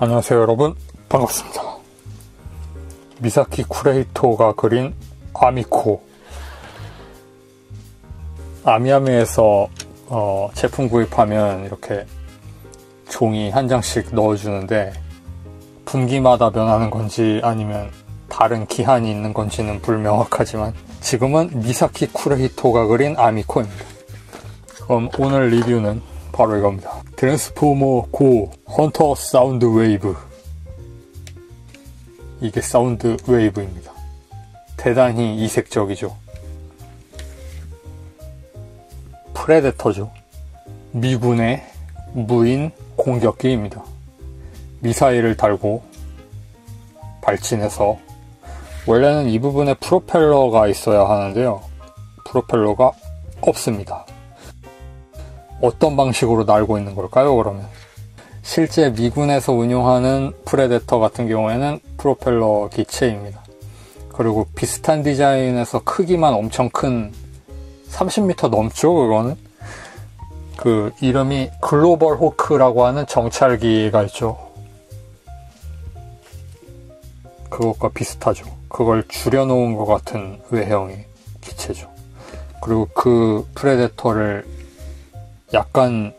안녕하세요 여러분. 반갑습니다. 미사키 쿠레히토가 그린 아미코. 아미아미에서 어, 제품 구입하면 이렇게 종이 한 장씩 넣어주는데 분기마다 변하는 건지 아니면 다른 기한이 있는 건지는 불명확하지만 지금은 미사키 쿠레히토가 그린 아미코입니다. 그럼 오늘 리뷰는 바로 이겁니다. 트랜스포머 GO 헌터 사운드 웨이브 이게 사운드 웨이브입니다. 대단히 이색적이죠. 프레데터죠. 미군의 무인 공격기입니다. 미사일을 달고 발진해서 원래는 이 부분에 프로펠러가 있어야 하는데요. 프로펠러가 없습니다. 어떤 방식으로 날고 있는 걸까요, 그러면? 실제 미군에서 운용하는 프레데터 같은 경우에는 프로펠러 기체입니다. 그리고 비슷한 디자인에서 크기만 엄청 큰 30m 넘죠, 그거는? 그 이름이 글로벌 호크라고 하는 정찰기가 있죠. 그것과 비슷하죠. 그걸 줄여놓은 것 같은 외형의 기체죠. 그리고 그 프레데터를 약간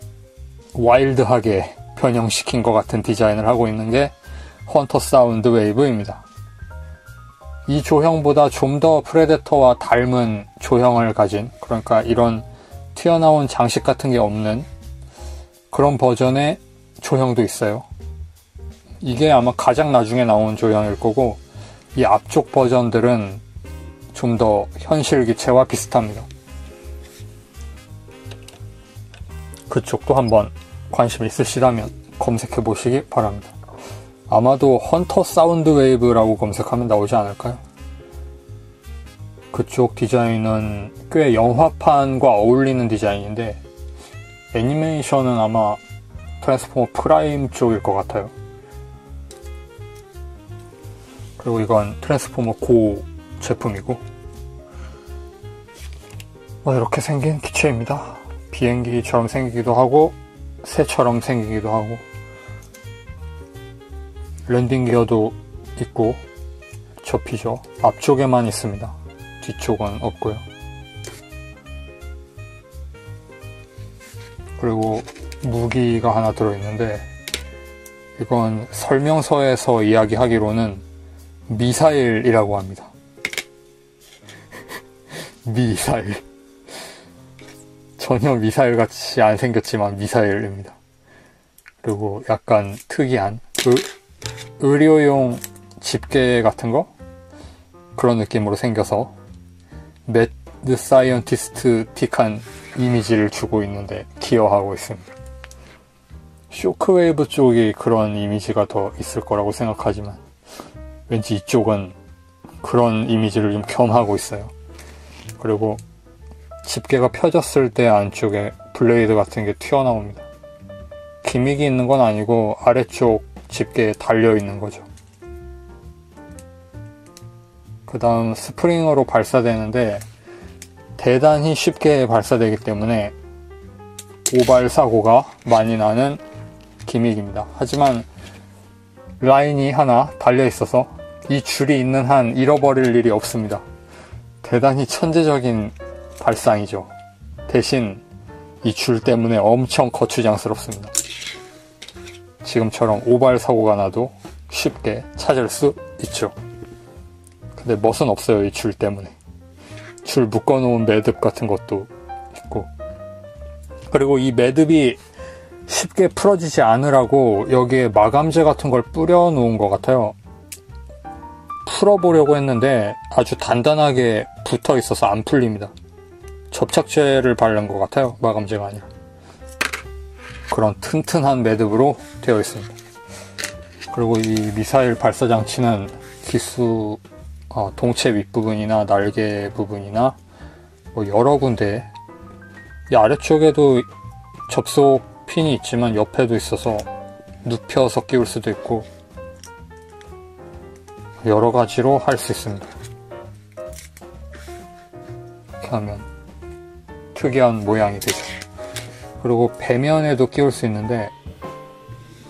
와일드하게 변형시킨 것 같은 디자인을 하고 있는 게 헌터 사운드 웨이브입니다. 이 조형보다 좀 더 프레데터와 닮은 조형을 가진 그러니까 이런 튀어나온 장식 같은 게 없는 그런 버전의 조형도 있어요. 이게 아마 가장 나중에 나온 조형일 거고 이 앞쪽 버전들은 좀 더 현실 기체와 비슷합니다. 그쪽도 한번 관심 있으시다면 검색해 보시기 바랍니다. 아마도 헌터 사운드 웨이브라고 검색하면 나오지 않을까요? 그쪽 디자인은 꽤 영화판과 어울리는 디자인인데 애니메이션은 아마 트랜스포머 프라임 쪽일 것 같아요. 그리고 이건 트랜스포머 GO 제품이고 뭐 이렇게 생긴 기체입니다. 비행기처럼 생기기도 하고 새처럼 생기기도 하고 landing gear도 있고 접히죠. 앞쪽에만 있습니다. 뒤쪽은 없고요. 그리고 무기가 하나 들어있는데 이건 설명서에서 이야기하기로는 미사일이라고 합니다. 미사일. 전혀 미사일 같이 안 생겼지만 미사일입니다. 그리고 약간 특이한 의, 의료용 집게 같은 거? 그런 느낌으로 생겨서 mad scientist틱한 이미지를 주고 있는데 기여하고 있습니다. 쇼크웨이브 쪽이 그런 이미지가 더 있을 거라고 생각하지만 왠지 이쪽은 그런 이미지를 좀 겸하고 있어요. 그리고 집게가 펴졌을 때 안쪽에 blade 같은 게 튀어나옵니다. gimmick이 있는 건 아니고 아래쪽 집게에 달려 있는 거죠. 그 다음 스프링어로 발사되는데 대단히 쉽게 발사되기 때문에 오발 사고가 많이 나는 기믹입니다. 하지만 라인이 하나 달려 있어서 이 줄이 있는 한 잃어버릴 일이 없습니다. 대단히 천재적인 발상이죠. 대신 이 줄 때문에 엄청 거추장스럽습니다. 지금처럼 오발 사고가 나도 쉽게 찾을 수 있죠. 근데 멋은 없어요, 이 줄 때문에. 줄 묶어놓은 매듭 같은 것도 있고. 그리고 이 매듭이 쉽게 풀어지지 않으라고 여기에 마감재 같은 걸 뿌려놓은 것 같아요. 풀어보려고 했는데 아주 단단하게 붙어 있어서 안 풀립니다. 접착제를 바른 것 같아요. 마감재가 아니라. 그런 튼튼한 매듭으로 되어 있습니다. 그리고 이 미사일 발사 장치는 기수 어, 동체 윗부분이나 날개 부분이나 뭐 여러 군데 이 아래쪽에도 접속 핀이 있지만 옆에도 있어서 눕혀서 끼울 수도 있고 여러 가지로 할 수 있습니다. 이렇게 하면 특이한 모양이 되죠. 그리고 배면에도 끼울 수 있는데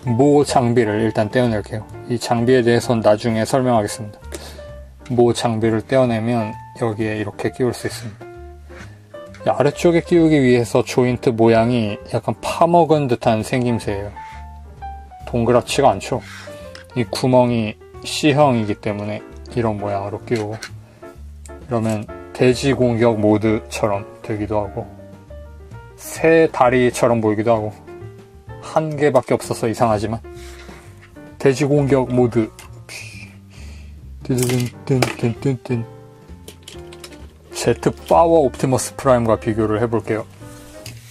모 장비를 일단 떼어낼게요. 이 장비에 대해서는 나중에 설명하겠습니다. 모 장비를 떼어내면 여기에 이렇게 끼울 수 있습니다. 아래쪽에 끼우기 위해서 조인트 모양이 약간 파먹은 듯한 생김새예요. 동그랗지가 않죠. 이 구멍이 C형이기 때문에 이런 모양으로 끼우고 이러면 돼지 공격 모드처럼 되기도 하고 새 다리처럼 보이기도 하고 한 개밖에 없어서 이상하지만 돼지 공격 모드 뜬뜬뜬뜬뜬 제트 파워 옵티머스 프라임과 비교를 해볼게요.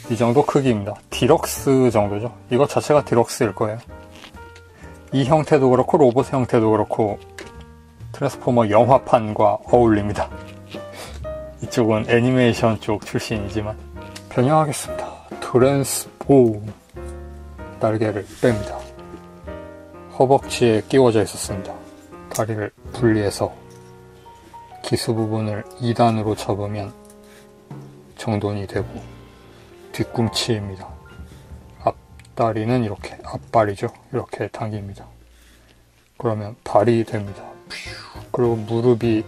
이 정도 크기입니다. 디럭스 정도죠. 이것 자체가 디럭스일 거예요. 이 형태도 그렇고 로봇 형태도 그렇고 트랜스포머 영화판과 어울립니다. 이쪽은 애니메이션 쪽 출신이지만 변형하겠습니다. 트랜스포 날개를 뺍니다. 허벅지에 끼워져 있었습니다. 다리를 분리해서 기수 부분을 2단으로 접으면 정돈이 되고 뒤꿈치입니다. 앞다리는 이렇게 앞발이죠. 이렇게 당깁니다. 그러면 발이 됩니다. 그리고 무릎이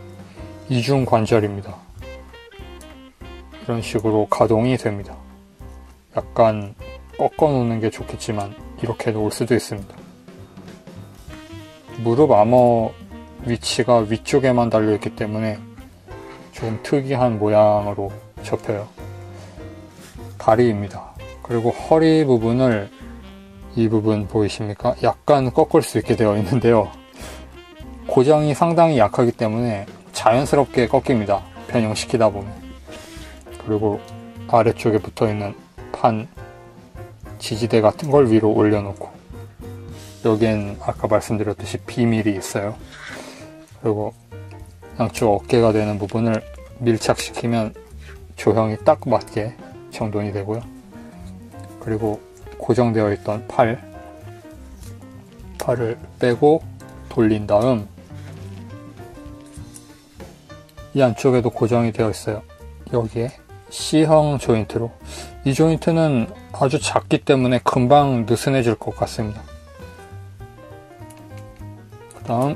이중 관절입니다. 이런 식으로 가동이 됩니다. 약간 꺾어 놓는 게 좋겠지만 이렇게 놓을 수도 있습니다. 무릎 아머 위치가 위쪽에만 달려있기 때문에 조금 특이한 모양으로 접혀요. 다리입니다. 그리고 허리 부분을 이 부분 보이십니까? 약간 꺾을 수 있게 되어 있는데요. 고정이 상당히 약하기 때문에 자연스럽게 꺾입니다. 변형시키다 보면. 그리고 아래쪽에 붙어 있는 판 지지대 같은 걸 위로 올려놓고 여기엔 아까 말씀드렸듯이 비밀이 있어요. 그리고 양쪽 어깨가 되는 부분을 밀착시키면 조형이 딱 맞게 정돈이 되고요. 그리고 고정되어 있던 팔, 팔을 빼고 돌린 다음 이 안쪽에도 고정이 되어 있어요. 여기에 C형 조인트로 이 조인트는 아주 작기 때문에 금방 느슨해질 것 같습니다. 그 다음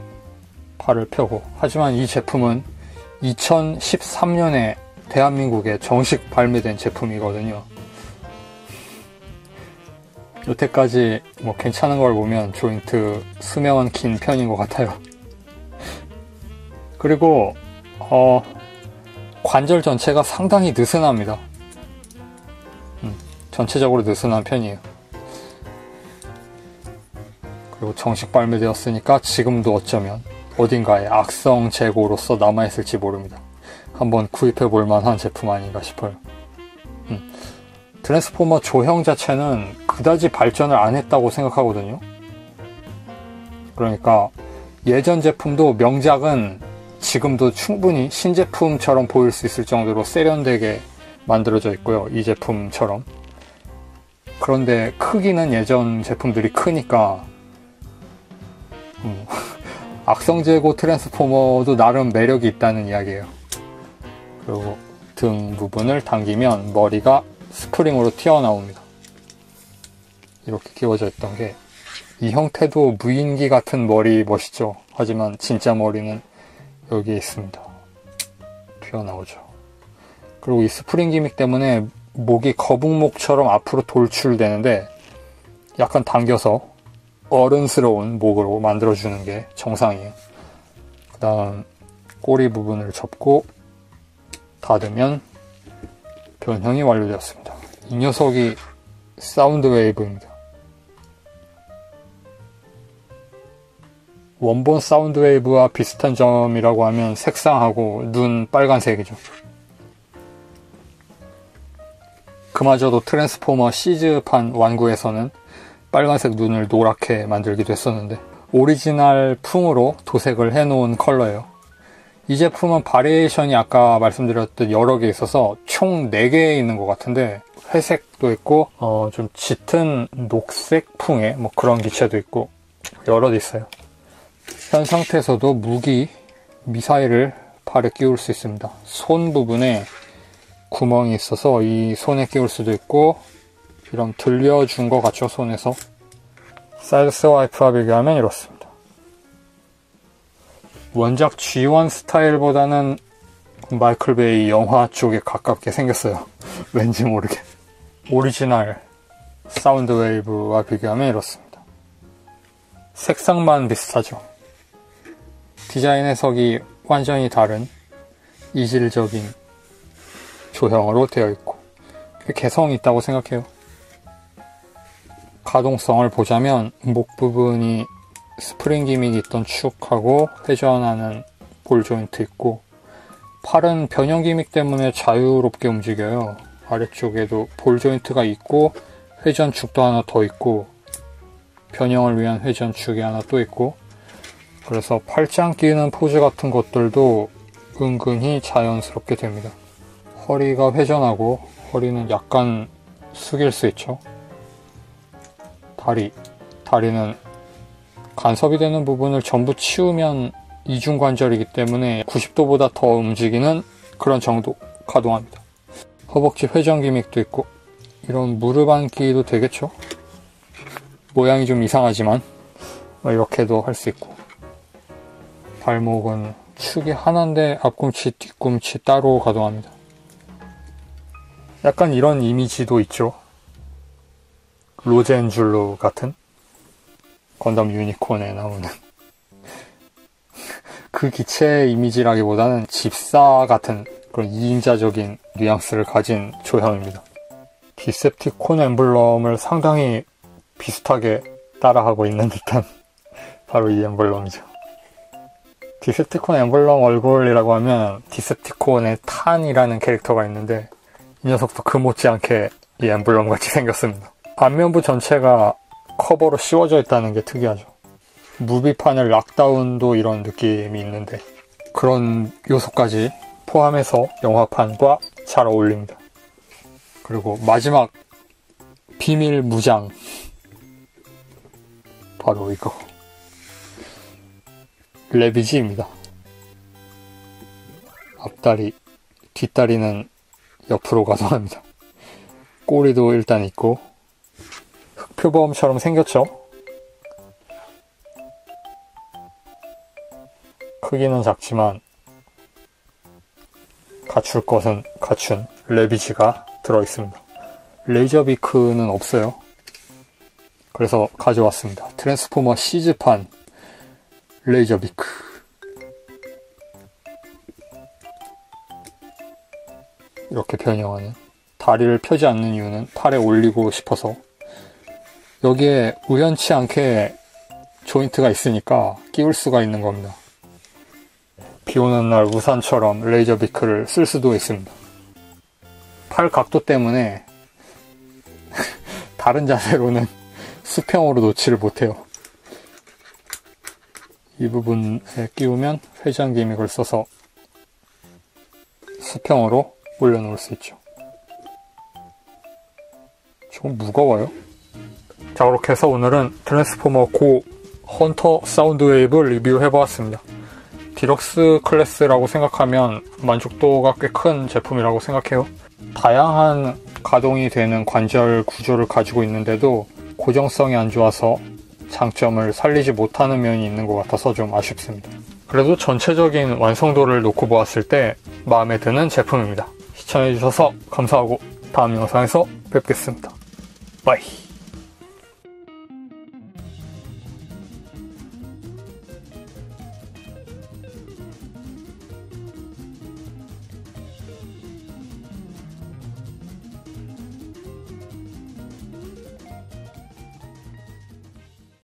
팔을 펴고 하지만 이 제품은 2013년에 대한민국에 정식 발매된 제품이거든요. 여태까지 뭐 괜찮은 걸 보면 조인트 수명은 긴 편인 것 같아요. 그리고 어, 관절 전체가 상당히 느슨합니다. 음, 전체적으로 느슨한 편이에요. 그리고 정식 발매되었으니까 지금도 어쩌면 어딘가에 악성 재고로서 남아있을지 모릅니다. 한번 구입해 볼 만한 제품 아닌가 싶어요. 음. 트랜스포머 조형 자체는 그다지 발전을 안 했다고 생각하거든요. 그러니까 예전 제품도 명작은 지금도 충분히 신제품처럼 보일 수 있을 정도로 세련되게 만들어져 있고요. 이 제품처럼. 그런데 크기는 예전 제품들이 크니까 음, 악성재고 트랜스포머도 나름 매력이 있다는 이야기예요. 그리고 등 부분을 당기면 머리가 스프링으로 튀어나옵니다. 이렇게 끼워져 있던 게 이 형태도 무인기 같은 머리 멋있죠. 하지만 진짜 머리는 여기에 있습니다. 튀어나오죠. 그리고 이 스프링 gimmick 때문에 목이 거북목처럼 앞으로 돌출되는데 약간 당겨서 어른스러운 목으로 만들어주는 게 정상이에요. 그 다음 꼬리 부분을 접고 닫으면 변형이 완료되었습니다. 이 녀석이 사운드 웨이브입니다. 원본 사운드 웨이브와 비슷한 점이라고 하면 색상하고 눈 빨간색이죠. 그마저도 트랜스포머 시즈판 완구에서는 빨간색 눈을 노랗게 만들기도 했었는데 오리지널 풍으로 도색을 해놓은 컬러예요. 이 제품은 바리에이션이 아까 말씀드렸듯 여러 개 있어서 총 4개 있는 것 같은데 회색도 있고 어, 좀 짙은 녹색 풍의 뭐 그런 기체도 있고 여러 개 있어요. 현 상태에서도 무기 미사일을 팔에 끼울 수 있습니다. 손 부분에 구멍이 있어서 이 손에 끼울 수도 있고 이런 들려준 것 같죠 손에서 사이드스와이프와 비교하면 이렇습니다. 원작 G1 스타일보다는 마이클 베이 영화 쪽에 가깝게 생겼어요. 왠지 모르게. 오리지널 사운드 웨이브와 비교하면 이렇습니다. 색상만 비슷하죠. 디자인 해석이 완전히 다른 이질적인 조형으로 되어 있고 개성이 있다고 생각해요. 가동성을 보자면 목 부분이 스프링 기믹이 있던 축하고 회전하는 볼 조인트 있고 팔은 변형 기믹 때문에 자유롭게 움직여요. 아래쪽에도 볼 조인트가 있고 회전축도 하나 더 있고 변형을 위한 회전축이 하나 또 있고 그래서 팔짱 끼는 포즈 같은 것들도 은근히 자연스럽게 됩니다. 허리가 회전하고 허리는 약간 숙일 수 있죠. 다리. 다리는 간섭이 되는 부분을 전부 치우면 이중관절이기 때문에 90도보다 더 움직이는 그런 정도 가동합니다. 허벅지 회전 기믹도 있고 이런 무릎 앉기도 되겠죠? 모양이 좀 이상하지만 뭐 이렇게도 할 수 있고 발목은 축이 하나인데 앞꿈치, 뒤꿈치 따로 가동합니다. 약간 이런 이미지도 있죠. 로젠줄로 같은 건담 유니콘에 나오는 그 기체 이미지라기보다는 집사 같은 그런 이인자적인 뉘앙스를 가진 조형입니다. 디셉티콘 엠블럼을 상당히 비슷하게 따라하고 있는 듯한 바로 이 엠블럼이죠. 디셉티콘 엠블럼 얼굴이라고 하면 디셉티콘의 탄이라는 캐릭터가 있는데 이 녀석도 그 못지않게 이 엠블럼 같이 생겼습니다. 안면부 전체가 커버로 씌워져 있다는 게 특이하죠. 무비판을 락다운도 이런 느낌이 있는데 그런 요소까지 포함해서 영화판과 잘 어울립니다. 그리고 마지막 비밀 무장 바로 이거 레비지입니다. 앞다리, 뒷다리는 옆으로 가동합니다. 꼬리도 일단 있고 흑표범처럼 생겼죠? 크기는 작지만 갖출 것은 갖춘 레비지가 들어있습니다. 레이저 비크는 없어요. 그래서 가져왔습니다. 트랜스포머 시즈판 레이저 비크 이렇게 변형하는 다리를 펴지 않는 이유는 팔에 올리고 싶어서 여기에 우연치 않게 조인트가 있으니까 끼울 수가 있는 겁니다. 비 오는 날 우산처럼 레이저 비크를 쓸 수도 있습니다. 팔 각도 때문에 다른 자세로는 수평으로 놓지를 못해요. 이 부분에 끼우면 회전 gimmick을 써서 수평으로 올려놓을 수 있죠. 좀 무거워요. 자, 그렇게 해서 오늘은 트랜스포머 고 헌터 사운드 웨이브 리뷰해보았습니다. 디럭스 클래스라고 생각하면 만족도가 꽤 큰 제품이라고 생각해요. 다양한 가동이 되는 관절 구조를 가지고 있는데도 고정성이 안 좋아서 장점을 살리지 못하는 면이 있는 것 같아서 좀 아쉽습니다. 그래도 전체적인 완성도를 놓고 보았을 때 마음에 드는 제품입니다. 시청해주셔서 감사하고 다음 영상에서 뵙겠습니다. 바이.